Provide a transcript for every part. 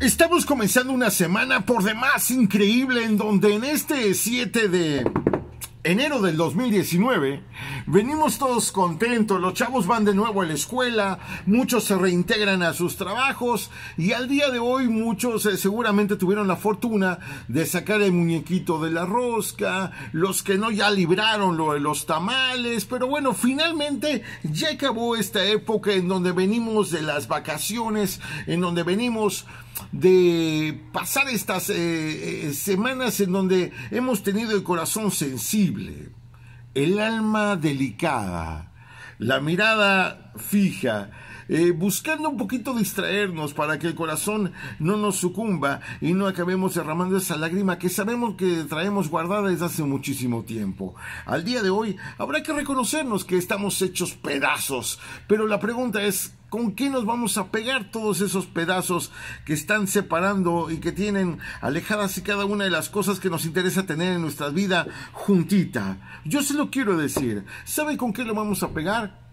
Estamos comenzando una semana por demás increíble en donde en este 7 de enero del 2019 venimos todos contentos, los chavos van de nuevo a la escuela, muchos se reintegran a sus trabajos y al día de hoy muchos eh, seguramente tuvieron la fortuna de sacar el muñequito de la rosca, los que no ya libraron lo de los tamales, pero bueno, finalmente ya acabó esta época en donde venimos de las vacaciones, en donde venimos de pasar estas eh, eh, semanas en donde hemos tenido el corazón el alma delicada, la mirada fija, eh, buscando un poquito distraernos para que el corazón no nos sucumba y no acabemos derramando esa lágrima que sabemos que traemos guardada desde hace muchísimo tiempo. Al día de hoy habrá que reconocernos que estamos hechos pedazos, pero la pregunta es ¿Con qué nos vamos a pegar todos esos pedazos que están separando y que tienen alejadas y cada una de las cosas que nos interesa tener en nuestra vida juntita? Yo se lo quiero decir. ¿Sabe con qué lo vamos a pegar?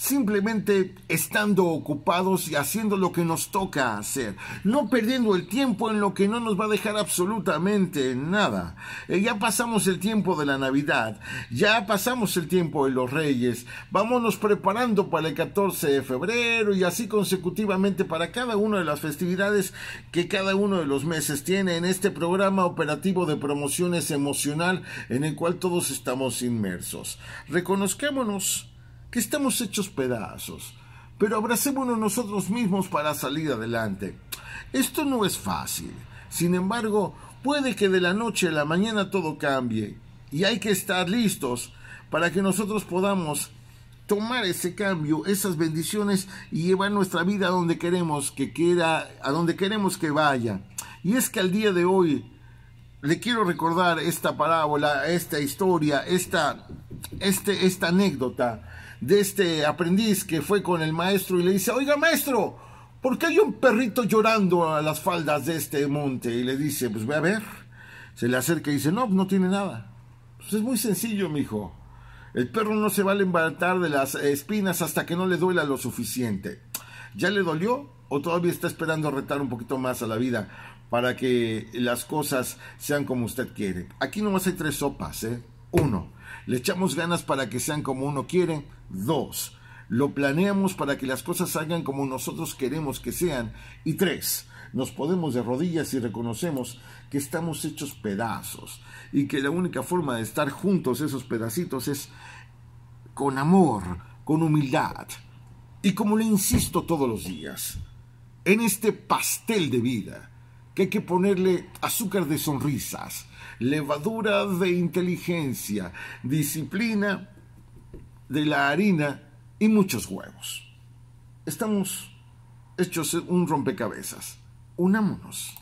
Simplemente estando ocupados y haciendo lo que nos toca hacer, no perdiendo el tiempo en lo que no nos va a dejar absolutamente nada. Eh, ya pasamos el tiempo de la Navidad, ya pasamos el tiempo de los Reyes, vámonos preparando para el 14 de febrero y así consecutivamente para cada una de las festividades que cada uno de los meses tiene en este programa operativo de promociones emocional en el cual todos estamos inmersos. Reconozcámonos que estamos hechos pedazos, pero abracémonos nosotros mismos para salir adelante. Esto no es fácil. Sin embargo, puede que de la noche a la mañana todo cambie y hay que estar listos para que nosotros podamos tomar ese cambio, esas bendiciones y llevar nuestra vida a donde queremos que quiera, a donde queremos que vaya. Y es que al día de hoy le quiero recordar esta parábola, esta historia, esta, este, esta anécdota de este aprendiz que fue con el maestro y le dice, oiga maestro, ¿por qué hay un perrito llorando a las faldas de este monte? Y le dice, pues ve a ver. Se le acerca y dice, no, no tiene nada. Pues es muy sencillo, mi hijo. El perro no se va a levantar de las espinas hasta que no le duela lo suficiente. ¿Ya le dolió o todavía está esperando retar un poquito más a la vida para que las cosas sean como usted quiere? Aquí nomás hay tres sopas, ¿eh? Uno, le echamos ganas para que sean como uno quiere. Dos, lo planeamos para que las cosas salgan como nosotros queremos que sean. Y tres, nos podemos de rodillas y reconocemos que estamos hechos pedazos y que la única forma de estar juntos esos pedacitos es con amor, con humildad. Y como le insisto todos los días, en este pastel de vida, que hay que ponerle azúcar de sonrisas, levadura de inteligencia, disciplina de la harina y muchos huevos. Estamos hechos un rompecabezas. Unámonos.